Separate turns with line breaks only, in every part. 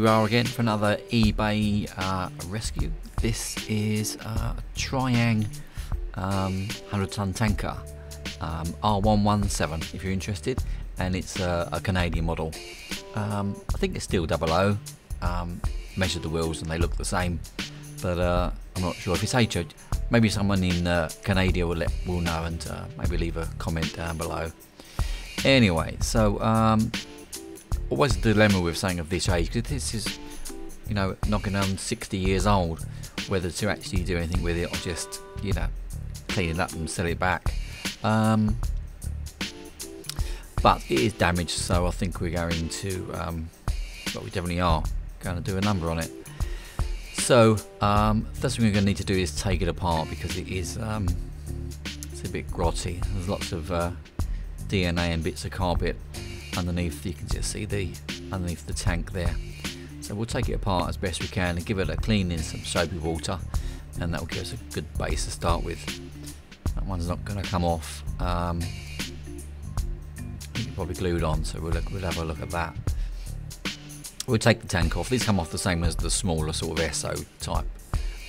Here we are again for another eBay uh, rescue. This is uh, a Triang um, 100 ton tanker um, R117 if you're interested and it's a, a Canadian model. Um, I think it's still double O. Um, measured the wheels and they look the same but uh, I'm not sure if it's HO. Maybe someone in uh, Canada will, let, will know and uh, maybe leave a comment down below. Anyway, so um, always a dilemma with saying of this age because this is, you know, knocking on 60 years old, whether to actually do anything with it or just, you know, clean it up and sell it back. Um, but it is damaged, so I think we're going to, um, well, we definitely are going to do a number on it. So, um, first thing we're going to need to do is take it apart because it is, um, it's a bit grotty. There's lots of uh, DNA and bits of carpet underneath. You can just see the underneath the tank there. So we'll take it apart as best we can and give it a clean in some soapy water, and that will give us a good base to start with. That one's not going to come off. Um, probably glued on, so we'll, look, we'll have a look at that. We'll take the tank off. These come off the same as the smaller sort of SO type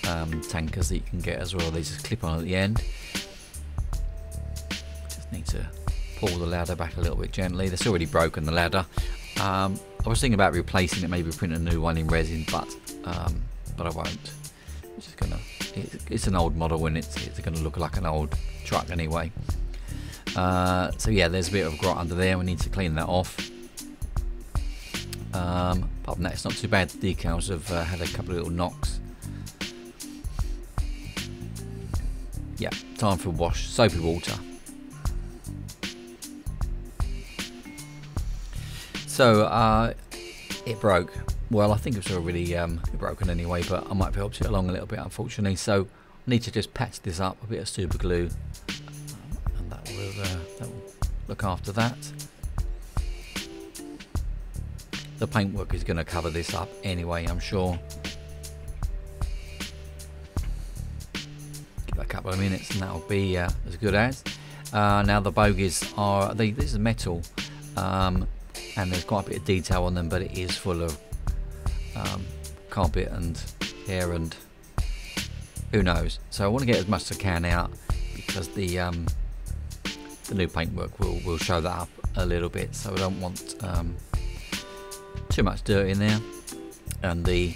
um, tankers that you can get as well. They just clip on at the end. Just need to pull the ladder back a little bit gently. That's already broken the ladder. Um, I was thinking about replacing it, maybe putting a new one in resin, but um, but I won't. It's just gonna. it's an old model and it's it's gonna look like an old truck anyway. Uh, so yeah, there's a bit of grot under there. We need to clean that off. Um, apart from that, it's not too bad. The decals have uh, had a couple of little knocks. Yeah, time for wash. Soapy water. So uh, it broke. Well, I think it's already um, broken anyway, but I might able to it along a little bit, unfortunately. So I need to just patch this up, a bit of super glue, and that will, uh, that will look after that. The paintwork is going to cover this up anyway, I'm sure. Give it a couple of minutes and that'll be uh, as good as. Uh, now the bogies are, they, this is metal, um, and there's quite a bit of detail on them, but it is full of um, carpet and hair and who knows. So I want to get as much as I can out because the um, the new paintwork will, will show that up a little bit. So I don't want um, too much dirt in there. And the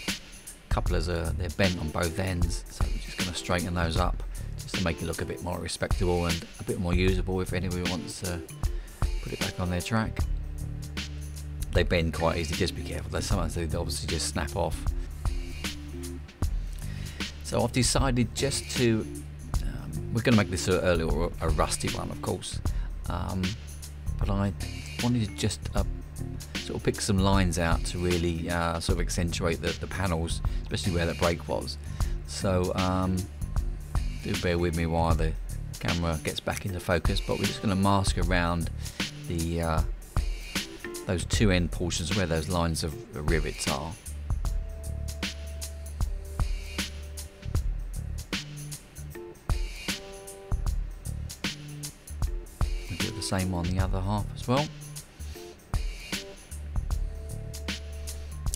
couplers are they're bent on both ends, so I'm just going to straighten those up just to make it look a bit more respectable and a bit more usable if anybody wants to put it back on their track they bend quite easily. Just be careful. There's sometimes they obviously just snap off. So I've decided just to. Um, we're going to make this a, little a rusty one, of course, um, but I wanted to just uh, sort of pick some lines out to really uh, sort of accentuate the, the panels, especially where that break was. So um, do bear with me while the camera gets back into focus, but we're just going to mask around the uh, those two end portions where those lines of rivets are. We'll do the same on the other half as well.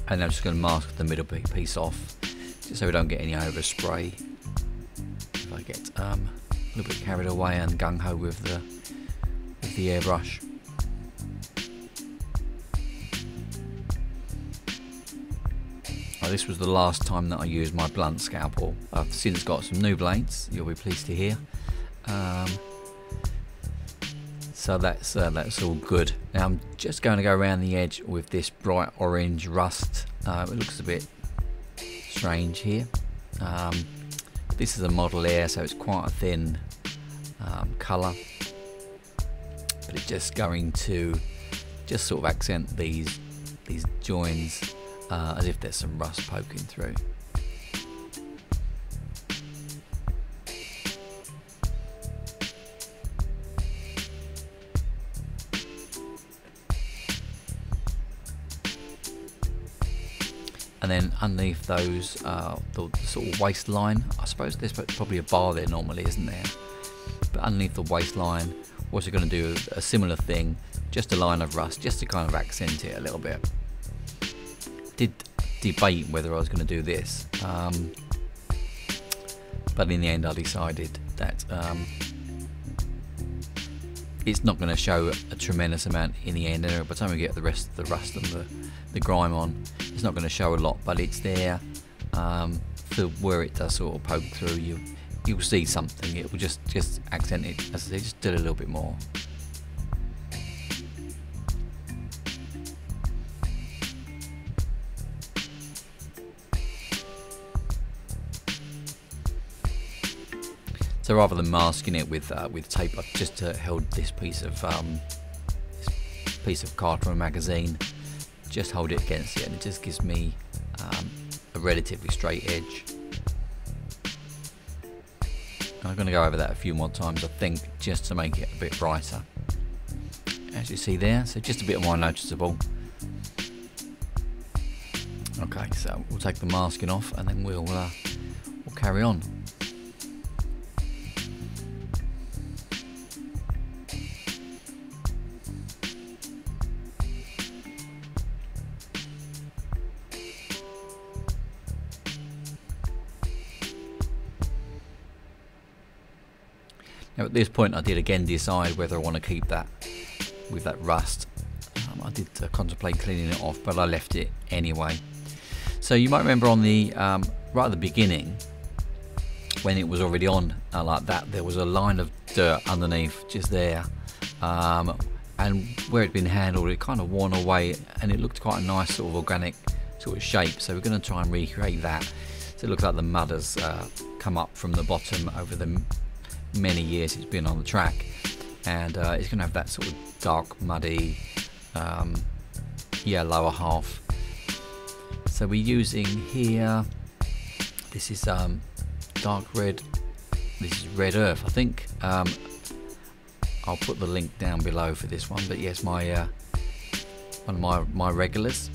And I'm just going to mask the middle piece off just so we don't get any overspray. If I get um, a little bit carried away and gung-ho with the, with the airbrush. This was the last time that I used my blunt scalpel. I've since got some new blades, you'll be pleased to hear. Um, so that's uh, that's all good. Now I'm just going to go around the edge with this bright orange rust. Uh, it looks a bit strange here. Um, this is a Model Air, so it's quite a thin um, colour, but it's just going to just sort of accent these these joins uh, as if there's some rust poking through. and then underneath those uh, the, sort of waistline I suppose. There's probably a bar there normally isn't there? But underneath the waistline what you're going to do? A similar thing just a line of rust just to kind of accent it a little bit debating whether I was going to do this. Um, but in the end, I decided that um, it's not going to show a tremendous amount in the end. By the time we get the rest of the rust and the, the grime on, it's not going to show a lot, but it's there um, for where it does sort of poke through. You you'll see something. It will just just accent it. As I say, just do a little bit more. So rather than masking it with uh, with tape, I've just uh, held this piece of um, this piece of card from a magazine, just hold it against it, and it just gives me um, a relatively straight edge. I'm going to go over that a few more times, I think, just to make it a bit brighter. As you see there, so just a bit more noticeable. Okay, so we'll take the masking off, and then we'll uh, we'll carry on. At this point I did again decide whether I want to keep that with that rust. Um, I did uh, contemplate cleaning it off but I left it anyway. So you might remember on the um, right at the beginning when it was already on uh, like that there was a line of dirt underneath just there um, and where it'd been handled it kind of worn away and it looked quite a nice sort of organic sort of shape so we're going to try and recreate that so it looks like the mud has uh, come up from the bottom over the many years it's been on the track. And uh, it's going to have that sort of dark muddy um, yeah lower half. So we're using here this is um, dark red this is red earth I think. Um, I'll put the link down below for this one but yes my uh, one of my my regulars.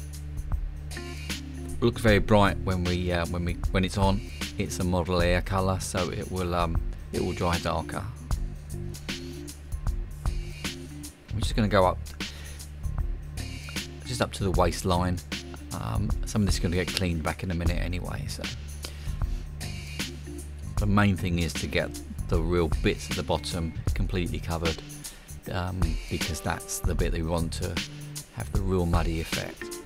Looks very bright when we uh, when we when it's on. It's a model air color so it will um, it will dry darker. I'm just going to go up just up to the waistline. Um, some of this is going to get cleaned back in a minute anyway. So the main thing is to get the real bits at the bottom completely covered um, because that's the bit that want to have the real muddy effect.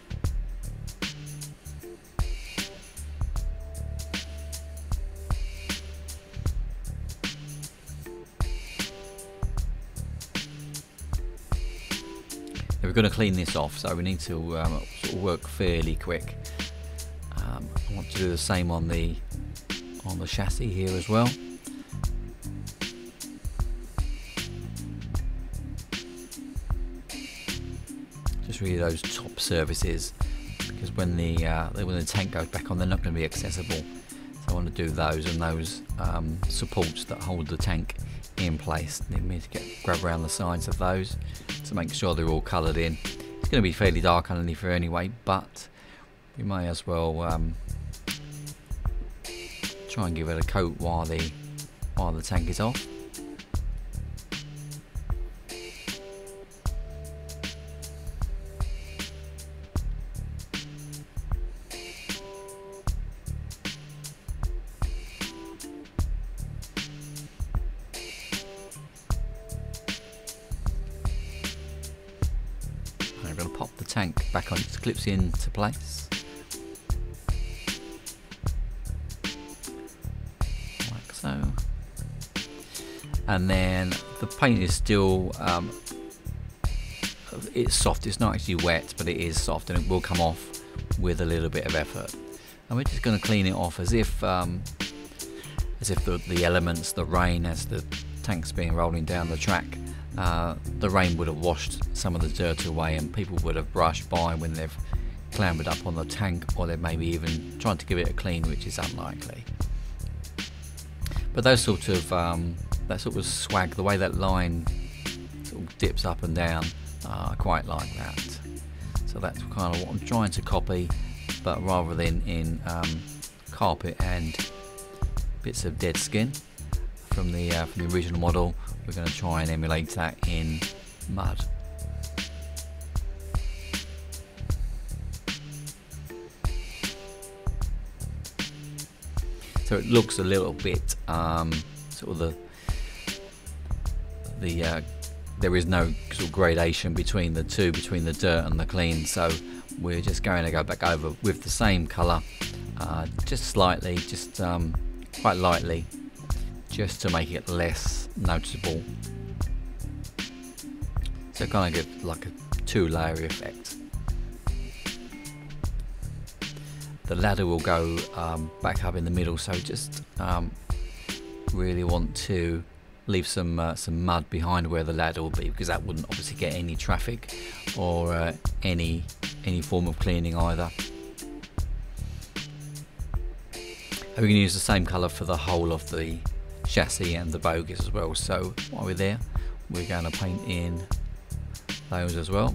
Going to clean this off so we need to um, sort of work fairly quick. Um, I want to do the same on the on the chassis here as well. Just really those top surfaces because when the uh, when the tank goes back on they're not going to be accessible. So I want to do those and those um, supports that hold the tank in place. Need me to get grab around the sides of those to make sure they're all coloured in. It's going to be fairly dark underneath here anyway, but we may as well um, try and give it a coat while the while the tank is off. Into place. Like so. And then the paint is still, um, it's soft, it's not actually wet, but it is soft and it will come off with a little bit of effort. And we're just going to clean it off as if um, as if the, the elements, the rain as the tank's being rolling down the track uh, the rain would have washed some of the dirt away and people would have brushed by when they've clambered up on the tank or they maybe even trying to give it a clean which is unlikely but those sort of um, that sort of swag the way that line sort of dips up and down uh, I quite like that so that's kind of what I'm trying to copy but rather than in um, carpet and bits of dead skin from the uh, from the original model we're going to try and emulate that in mud. So it looks a little bit um, sort of the the uh, there is no sort of gradation between the two between the dirt and the clean. So we're just going to go back over with the same colour uh, just slightly just um, quite lightly just to make it less noticeable. So kind of give like a two layer effect the ladder will go um, back up in the middle. So just um, really want to leave some uh, some mud behind where the ladder will be because that wouldn't obviously get any traffic or uh, any any form of cleaning either. And we can use the same colour for the whole of the chassis and the bogies as well. So while we're there we're going to paint in those as well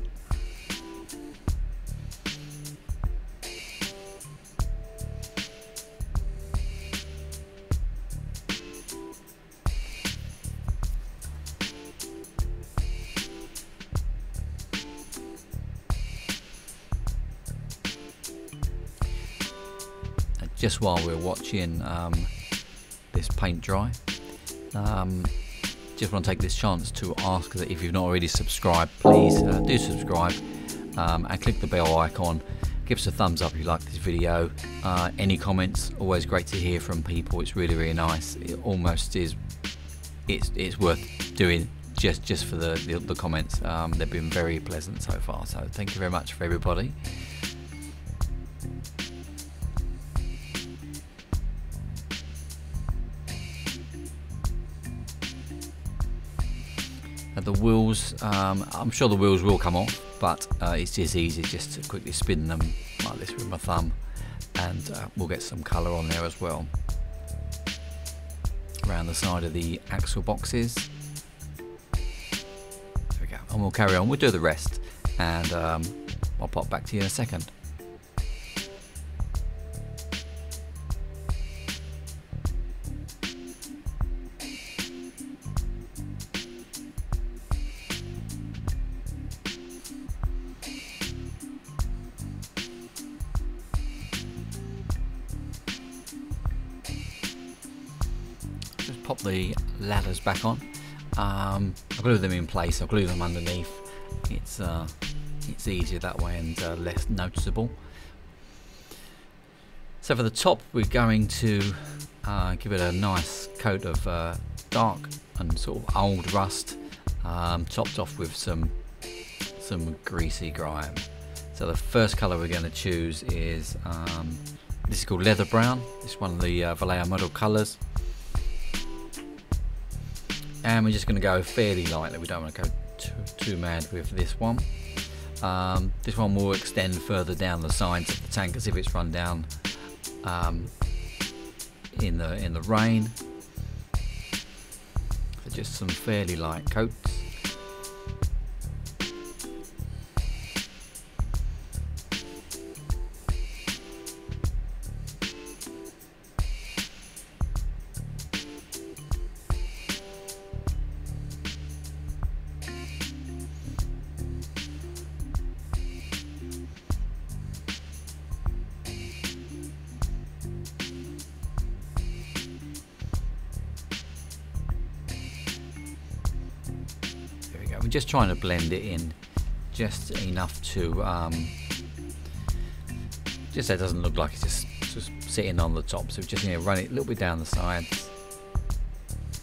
while we're watching um, this paint dry. Um, just want to take this chance to ask that if you've not already subscribed please uh, do subscribe um, and click the bell icon. Give us a thumbs up if you like this video. Uh, any comments? Always great to hear from people. It's really really nice. It almost is it's it's worth doing just just for the the, the comments. Um, they've been very pleasant so far. So thank you very much for everybody the wheels, um, I'm sure the wheels will come off, but uh, it's just easy just to quickly spin them like this with my thumb and uh, we'll get some colour on there as well. Around the side of the axle boxes. There we go. And we'll carry on, we'll do the rest and um, I'll pop back to you in a second. Back on. Um, I glue them in place, I glue them underneath. It's uh, it's easier that way and uh, less noticeable. So for the top we're going to uh, give it a nice coat of uh, dark and sort of old rust um, topped off with some some greasy grime. So the first colour we're going to choose is um, this is called leather brown. It's one of the uh, Vallejo model colours and we're just going to go fairly lightly. We don't want to go too, too mad with this one. Um, this one will extend further down the sides of the tank as if it's run down um, in the in the rain. So just some fairly light coats trying to blend it in just enough to um, just so it doesn't look like it's just, just sitting on the top. So just going to run it a little bit down the sides.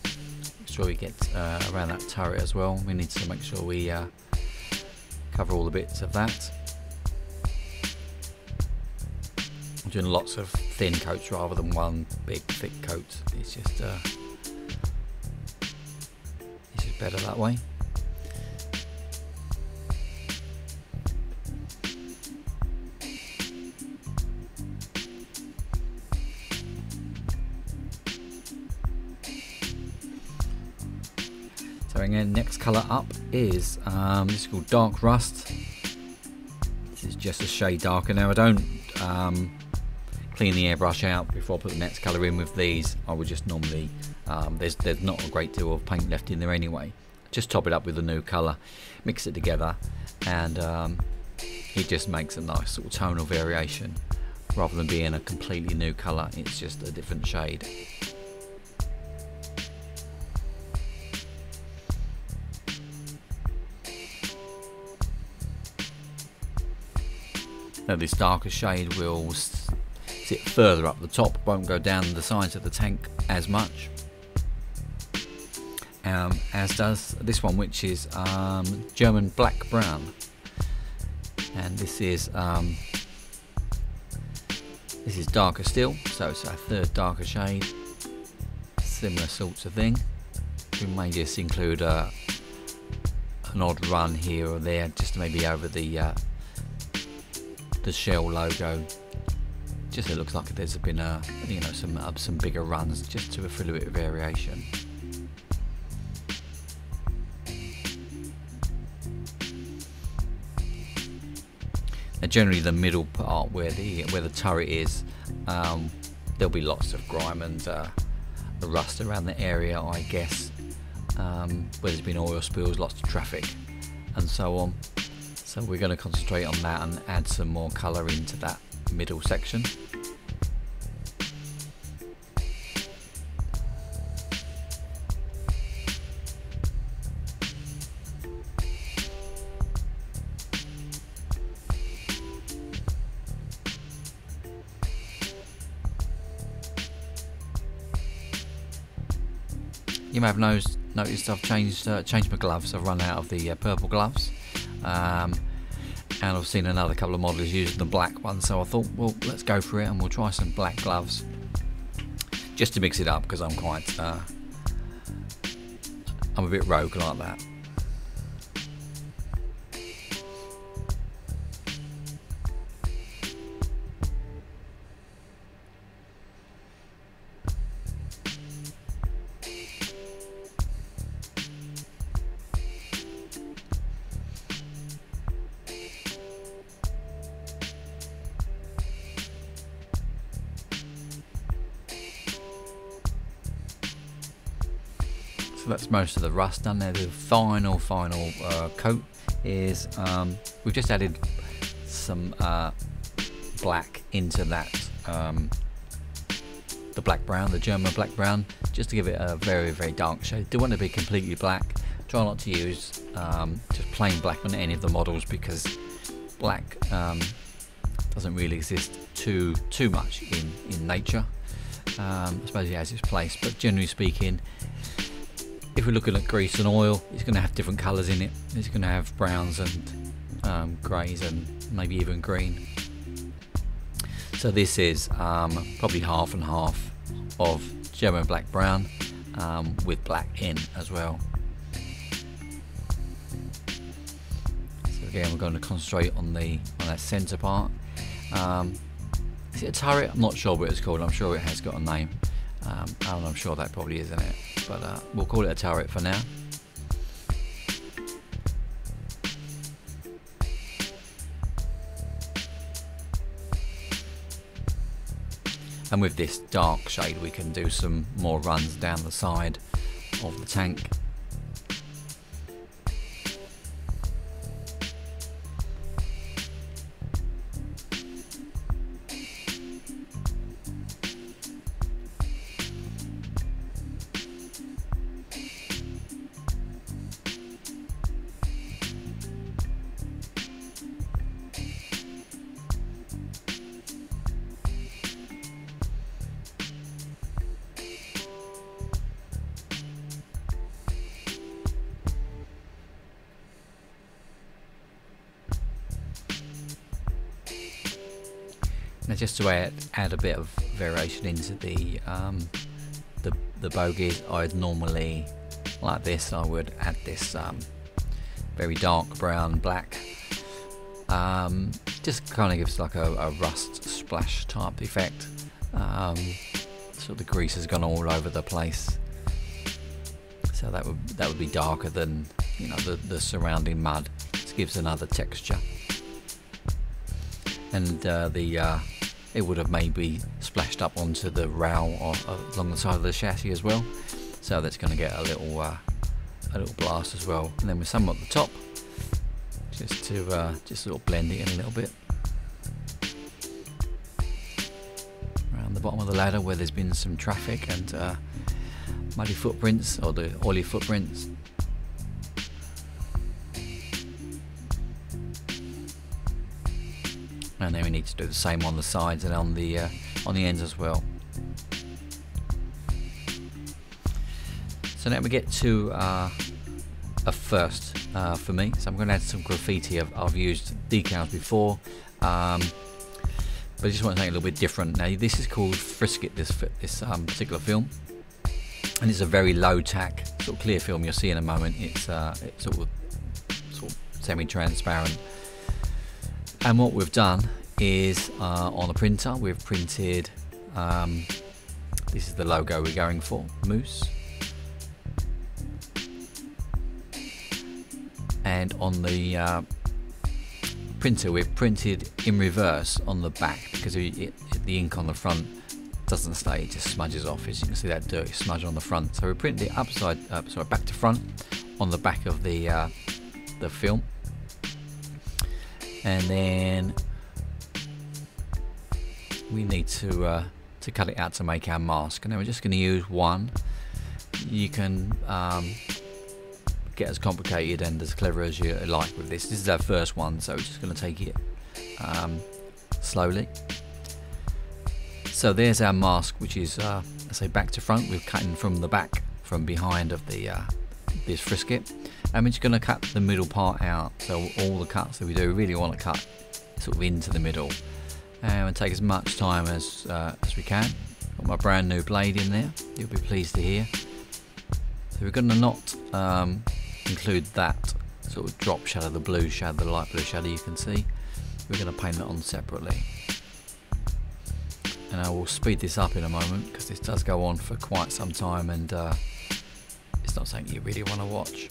Make sure we get uh, around that turret as well. We need to make sure we uh, cover all the bits of that. I'm doing lots of thin coats rather than one big thick coat. It's just uh, it's just better that way Again, next colour up is um, this is called Dark Rust. This is just a shade darker. Now I don't um, clean the airbrush out before I put the next colour in with these. I would just normally, um, there's, there's not a great deal of paint left in there anyway. Just top it up with a new colour, mix it together and um, it just makes a nice sort of tonal variation rather than being a completely new colour it's just a different shade now this darker shade will sit further up the top won't go down the sides of the tank as much um, as does this one which is um, German black brown. And this is um, this is darker still so it's a third darker shade. Similar sorts of thing. We may just include a, an odd run here or there just maybe over the uh, the shell logo. Just it looks like there's been a you know some uh, some bigger runs just to for a little bit of variation. Now generally the middle part where the where the turret is um, there'll be lots of grime and uh, rust around the area I guess. Um, where there's been oil spills lots of traffic and so on so we're going to concentrate on that and add some more colour into that middle section You may have noticed, I've changed uh, changed my gloves. I've run out of the uh, purple gloves, um, and I've seen another couple of models using the black one. So I thought, well, let's go for it, and we'll try some black gloves just to mix it up because I'm quite uh, I'm a bit rogue like that. Most of the rust done there. The final, final uh, coat is um, we've just added some uh, black into that, um, the black brown, the German black brown, just to give it a very, very dark shade. Do want to be completely black. Try not to use um, just plain black on any of the models because black um, doesn't really exist too too much in in nature. Um, I suppose it has its place, but generally speaking, if we're looking at grease and oil, it's going to have different colours in it. It's going to have browns and um, greys and maybe even green. So this is um, probably half and half of German black brown um, with black in as well. So again, we're going to concentrate on the on that centre part. Um, is it a turret? I'm not sure what it's called. I'm sure it has got a name. Um, and I'm sure that probably isn't it but uh, we'll call it a turret for now. And with this dark shade we can do some more runs down the side of the tank just to add, add a bit of variation into the um, the, the bogies, I'd normally, like this, I would add this um, very dark brown black. Um, just kind of gives like a, a, rust splash type effect. Um, so the grease has gone all over the place. So that would that would be darker than you know the, the surrounding mud. Just gives another texture. And uh, the uh, it would have maybe splashed up onto the rail or, uh, along the side of the chassis as well. So that's going to get a little uh, a little blast as well. And then with some at the top just to uh, just sort of blend it in a little bit. Around the bottom of the ladder where there's been some traffic and uh, muddy footprints or the oily footprints. And then we need to do the same on the sides and on the uh, on the ends as well. So now we get to uh, a first uh, for me. So I'm going to add some graffiti. I've, I've used decals before, um, but I just want to make a little bit different. Now this is called Frisket, this, this um, particular film. And it's a very low tack, sort of clear film you'll see in a moment. It's, uh, it's sort of, sort of semi-transparent. And what we've done is uh, on the printer, we've printed, um, this is the logo we're going for, Moose. and on the uh, printer we've printed in reverse on the back because it, the ink on the front doesn't stay, it just smudges off as you can see that dirty smudge on the front. So we printed it upside, uh, sorry, back to front on the back of the, uh, the film. And then we need to, uh, to cut it out to make our mask. And then we're just going to use one. You can um, get as complicated and as clever as you like with this. This is our first one, so we're just going to take it um, slowly. So there's our mask, which is, uh, I say, back to front. We're cutting from the back, from behind of the uh, this frisket. And we're just going to cut the middle part out. So all the cuts that we do, we really want to cut sort of into the middle. And we'll take as much time as, uh, as we can. Got my brand new blade in there, you'll be pleased to hear. So we're going to not um, include that sort of drop shadow, the blue shadow, the light blue shadow you can see. We're going to paint that on separately. And I will speed this up in a moment because this does go on for quite some time and uh, it's not something you really want to watch.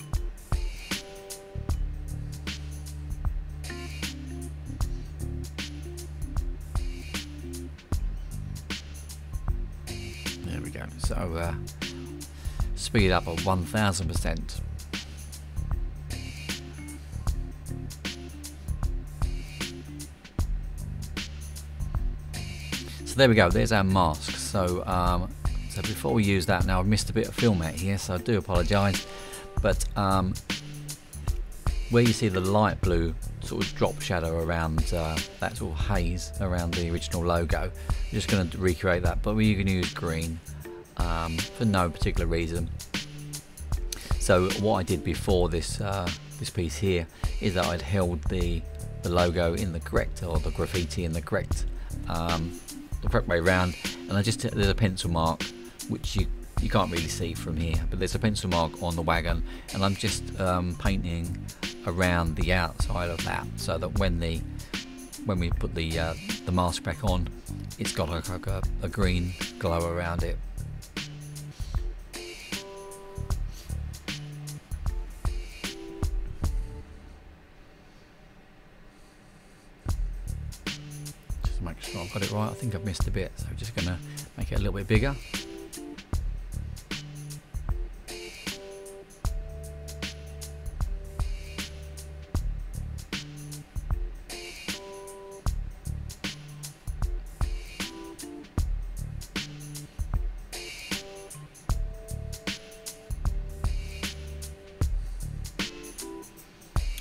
There we go. So uh, speed up at 1000%. So there we go, there's our mask. So, um, so before we use that, now I've missed a bit of film out here, so I do apologise. But um, where you see the light blue sort of drop shadow around uh, that sort of haze around the original logo, I'm just going to recreate that. But you can use green um, for no particular reason. So what I did before this uh, this piece here is that I'd held the the logo in the correct or the graffiti in the correct um, the correct way around and I just there's a pencil mark which you you can't really see from here but there's a pencil mark on the wagon. And I'm just um, painting around the outside of that so that when the when we put the uh, the mask back on it's got a, a green glow around it Got it right. I think I've missed a bit, so I'm just going to make it a little bit bigger.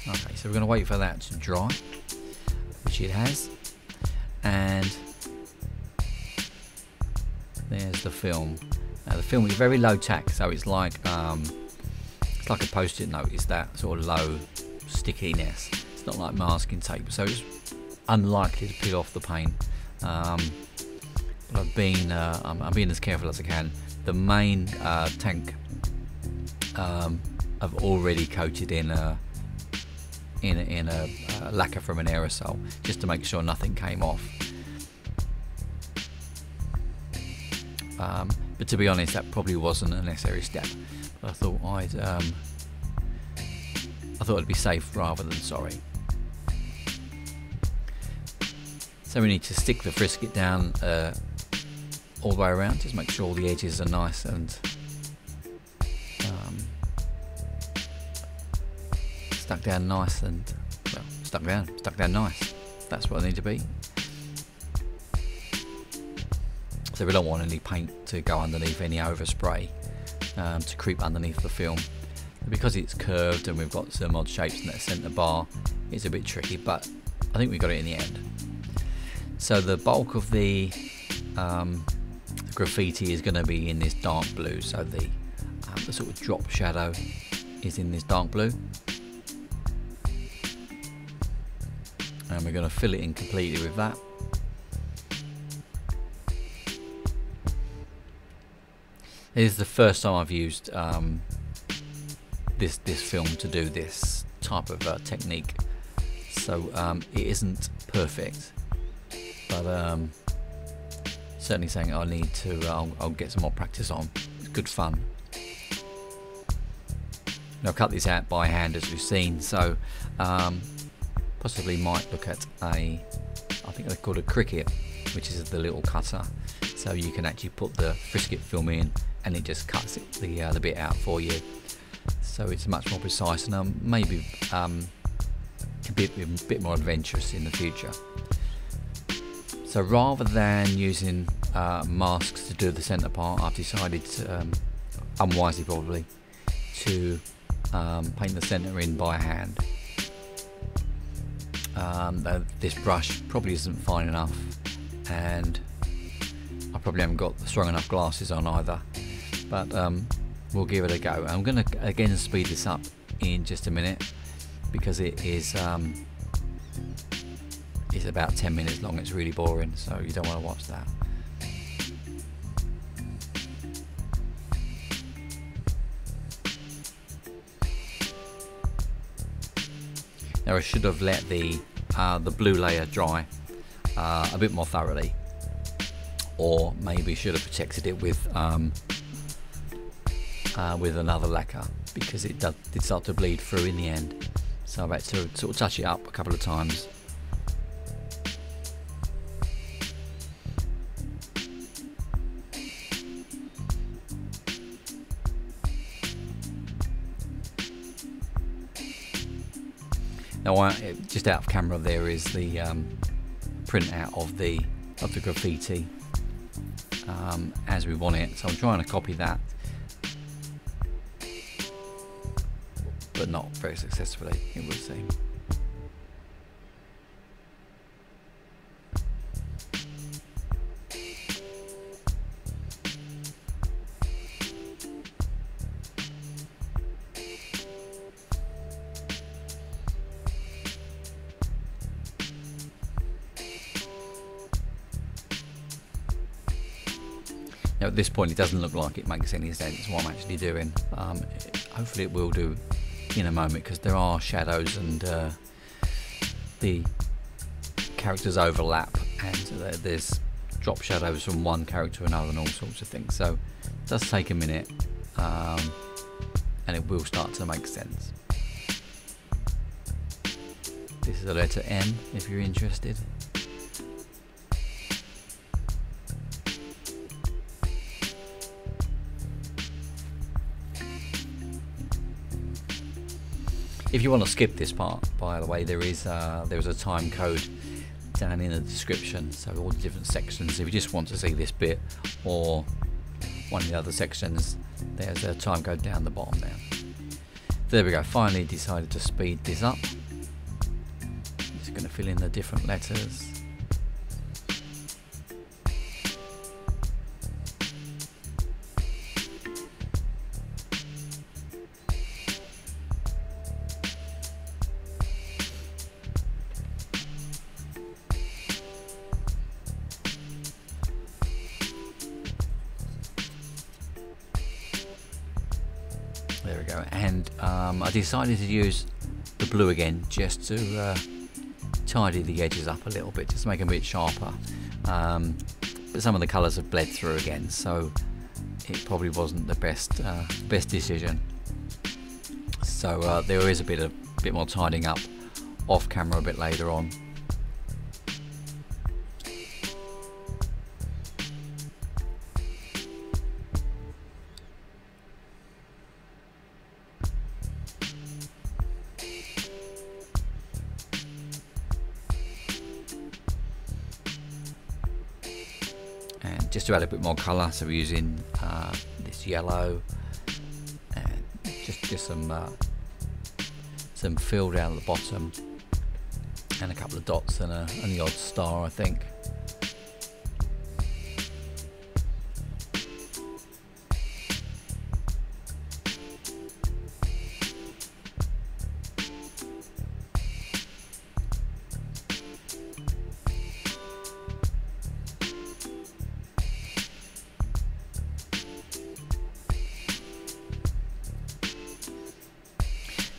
Okay, so we're going to wait for that to dry, which it has and there's the film. Now the film is very low tack, so it's like um, it's like a post-it note. It's that sort of low stickiness. It's not like masking tape, so it's unlikely to peel off the paint. Um, but I've been uh, I'm, I'm, being as careful as I can. The main uh, tank um, I've already coated in a in a, in a uh, lacquer from an aerosol just to make sure nothing came off. Um, but to be honest, that probably wasn't a necessary step. I thought I'd um, I thought it'd be safe rather than sorry. So we need to stick the frisket down uh, all the way around, just make sure all the edges are nice and stuck down nice and well, stuck down, stuck down nice. That's what I need to be. So we don't want any paint to go underneath any overspray um, to creep underneath the film. Because it's curved and we've got some odd shapes in that centre bar, it's a bit tricky, but I think we got it in the end. So the bulk of the um, graffiti is going to be in this dark blue, so the, um, the sort of drop shadow is in this dark blue. And we're going to fill it in completely with that. It is the first time I've used um, this this film to do this type of uh, technique, so um, it isn't perfect, but um, certainly saying I need to. Uh, I'll, I'll, get some more practice on. It's good fun. I'll cut this out by hand as we've seen, so um, possibly might look at a. I think they're called a Cricut, which is the little cutter, so you can actually put the Frisket film in and it just cuts it, the, uh, the bit out for you. So it's much more precise and um, maybe um, a bit, a bit more adventurous in the future. So rather than using uh, masks to do the centre part, I've decided, to, um, unwisely probably, to um, paint the centre in by hand. Um, this brush probably isn't fine enough and I probably haven't got strong enough glasses on either but um, we'll give it a go. I'm going to again speed this up in just a minute because it is um, it's about 10 minutes long. It's really boring, so you don't want to watch that. Now I should have let the uh, the blue layer dry uh, a bit more thoroughly, or maybe should have protected it with um, uh, with another lacquer because it did, did start to bleed through in the end. So I've had to sort of touch it up a couple of times. Now, just out of camera, there is the um, printout of the of the graffiti um, as we want it. So I'm trying to copy that but not very successfully, it would seem. Now at this point it doesn't look like it makes any sense what I'm actually doing. Um, hopefully it will do in a moment because there are shadows and uh, the characters overlap and there's drop shadows from one character to another and all sorts of things. So it does take a minute um, and it will start to make sense. This is the letter N if you're interested. If you want to skip this part, by the way, there is uh, there is a time code down in the description. So all the different sections. If you just want to see this bit or one of the other sections, there's a time code down the bottom there. There we go. Finally decided to speed this up. Just going to fill in the different letters. There we go. And um, I decided to use the blue again just to uh, tidy the edges up a little bit, just make them a bit sharper. Um, but some of the colours have bled through again, so it probably wasn't the best uh, best decision. So uh, there is a bit of bit more tidying up off camera a bit later on. To add a bit more colour. So we're using uh, this yellow and just just some uh, some fill down at the bottom and a couple of dots and, a, and the odd star I think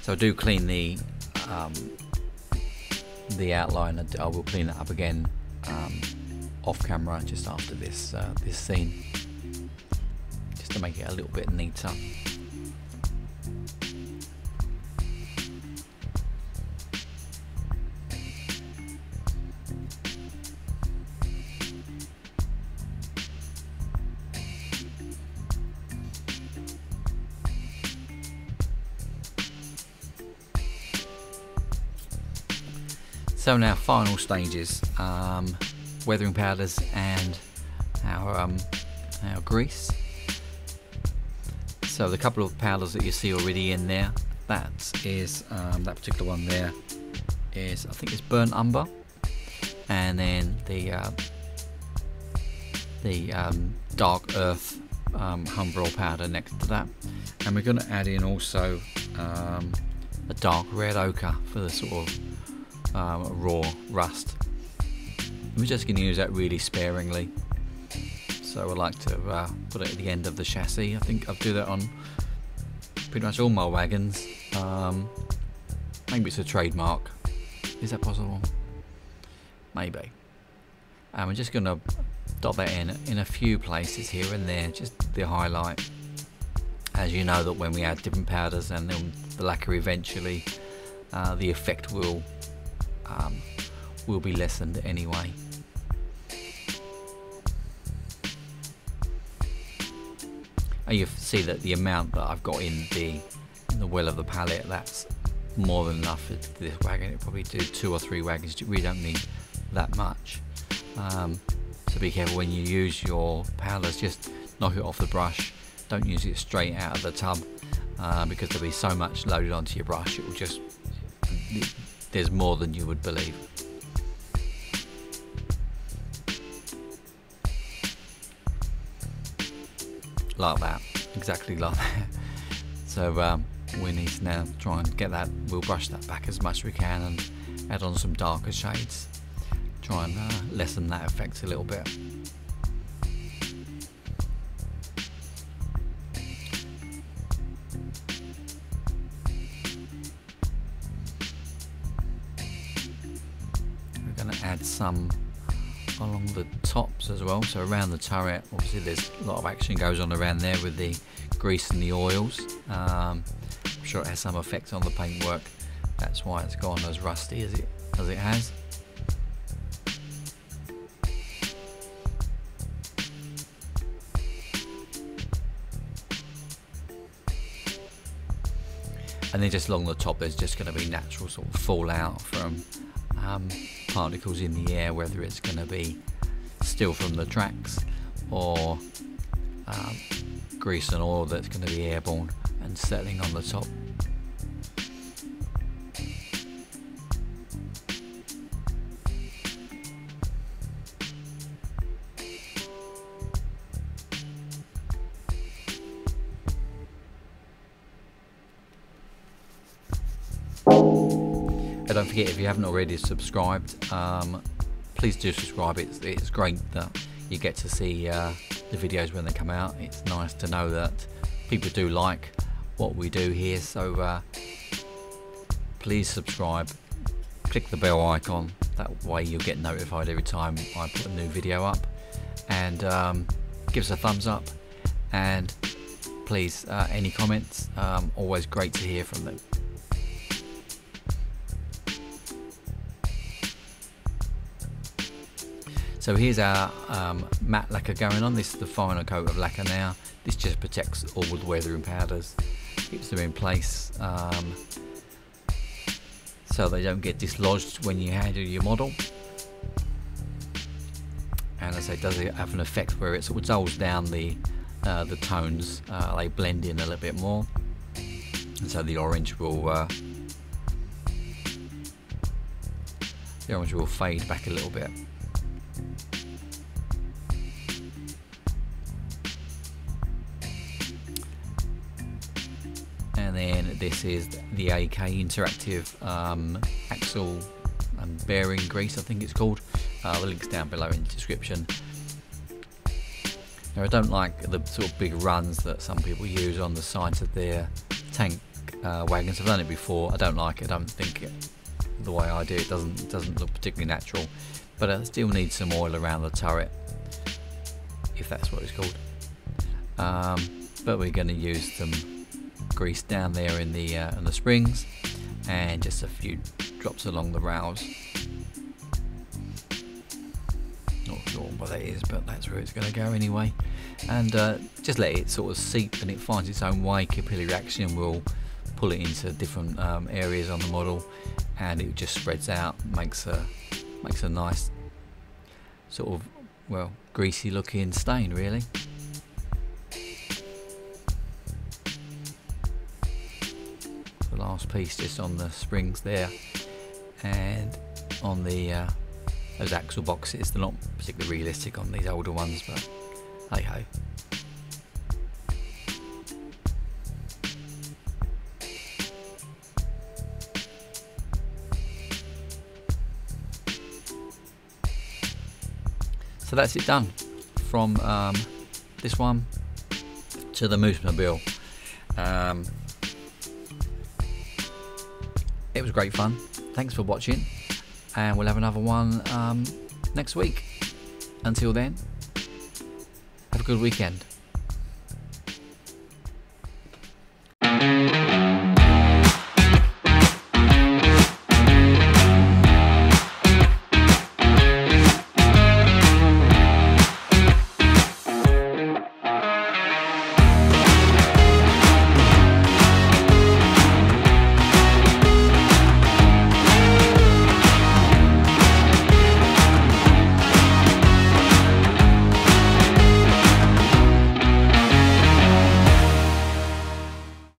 So I do clean the um, the outline. I will clean that up again um, off camera just after this uh, this scene, just to make it a little bit neater. So now final stages, um, weathering powders and our, um, our grease. So the couple of powders that you see already in there, that is um, that particular one there is I think it's burnt umber, and then the uh, the um, dark earth um, powder next to that, and we're going to add in also um, a dark red ochre for the sort of um, raw rust. We're just going to use that really sparingly. So I would like to uh, put it at the end of the chassis. I think I'll do that on pretty much all my wagons. Um, maybe it's a trademark. Is that possible? Maybe. And we're just going to dot that in in a few places here and there, just the highlight. As you know that when we add different powders and then the lacquer eventually, uh, the effect will um, will be lessened anyway. And you see that the amount that I've got in the in the well of the palette that's more than enough for this wagon. It probably do two or three wagons. We don't need that much. Um, so be careful when you use your powders. Just knock it off the brush. Don't use it straight out of the tub uh, because there'll be so much loaded onto your brush. It will just there's more than you would believe. Like that, exactly like that. So um, we need to now try and get that, we'll brush that back as much as we can and add on some darker shades. Try and uh, lessen that effect a little bit. Some along the tops as well so around the turret. Obviously there's a lot of action goes on around there with the grease and the oils. Um, I'm sure it has some effect on the paintwork. That's why it's gone as rusty as it as it has. And then just along the top there's just going to be natural sort of fallout from um, particles in the air, whether it's going to be still from the tracks or um, grease and oil that's going to be airborne and settling on the top. Don't forget if you haven't already subscribed, um, please do subscribe. It's, it's great that you get to see uh, the videos when they come out. It's nice to know that people do like what we do here. So uh, please subscribe, click the bell icon. That way you'll get notified every time I put a new video up. And um, give us a thumbs up. And please, uh, any comments, um, always great to hear from them. So here's our um, matte lacquer going on. This is the final coat of lacquer now. This just protects all the weathering powders, keeps them in place um, so they don't get dislodged when you handle your model. and as I say, does it have an effect where it sort of dulls down the uh, the tones? Uh, they blend in a little bit more, and so the orange will uh, the orange will fade back a little bit. This is the AK Interactive um, Axle and Bearing Grease, I think it's called. Uh, the link's down below in the description. Now I don't like the sort of big runs that some people use on the sides of their tank uh, wagons. I've done it before. I don't like it. I don't think it, the way I do it doesn't doesn't look particularly natural. But I still need some oil around the turret, if that's what it's called. Um, but we're going to use some grease down there in the uh, the springs, and just a few drops along the rails. Not sure what that is, but that's where it's going to go anyway. And uh, just let it sort of seep and it finds its own way. Capillary action will pull it into different um, areas on the model, and it just spreads out, makes a makes a nice sort of well greasy looking stain really. Last piece just on the springs there and on the uh, those axle boxes. They're not particularly realistic on these older ones, but hey ho. So that's it done from um, this one to the Moose Mobile. Um, it was great fun. Thanks for watching, and we'll have another one um, next week. Until then, have a good weekend.